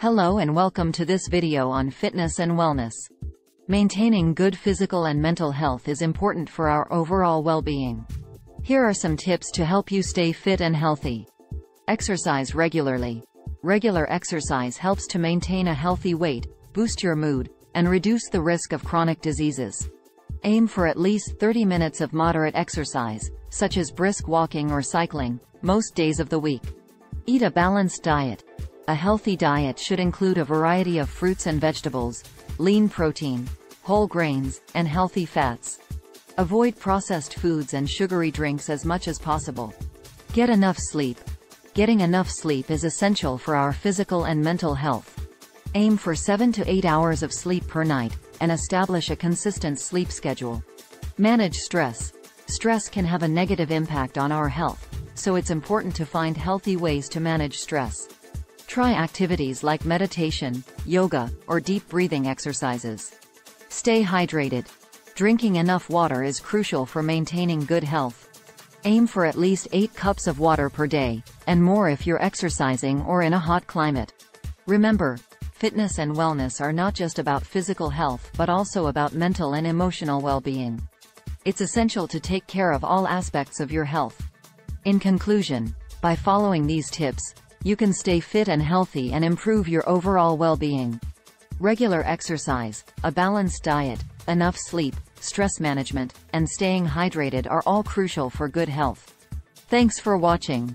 Hello and welcome to this video on fitness and wellness. Maintaining good physical and mental health is important for our overall well-being. Here are some tips to help you stay fit and healthy. Exercise regularly. Regular exercise helps to maintain a healthy weight, boost your mood, and reduce the risk of chronic diseases. Aim for at least 30 minutes of moderate exercise, such as brisk walking or cycling, most days of the week. Eat a balanced diet. A healthy diet should include a variety of fruits and vegetables, lean protein, whole grains, and healthy fats. Avoid processed foods and sugary drinks as much as possible. Get enough sleep. Getting enough sleep is essential for our physical and mental health. Aim for 7 to 8 hours of sleep per night, and establish a consistent sleep schedule. Manage stress. Stress can have a negative impact on our health, so it's important to find healthy ways to manage stress. Try activities like meditation, yoga, or deep breathing exercises. Stay hydrated. Drinking enough water is crucial for maintaining good health. Aim for at least 8 cups of water per day, and more if you're exercising or in a hot climate. Remember, fitness and wellness are not just about physical health but also about mental and emotional well-being. It's essential to take care of all aspects of your health. In conclusion, by following these tips, you can stay fit and healthy and improve your overall well-being. Regular exercise, a balanced diet, enough sleep, stress management, and staying hydrated are all crucial for good health. Thanks for watching.